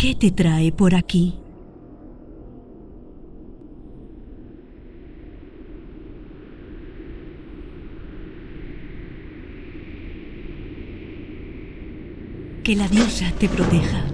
¿Qué te trae por aquí? Que la diosa te proteja.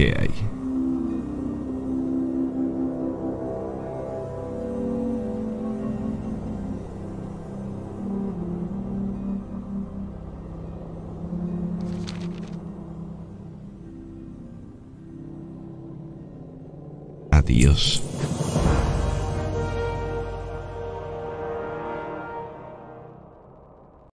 ¿Qué hay? Adiós.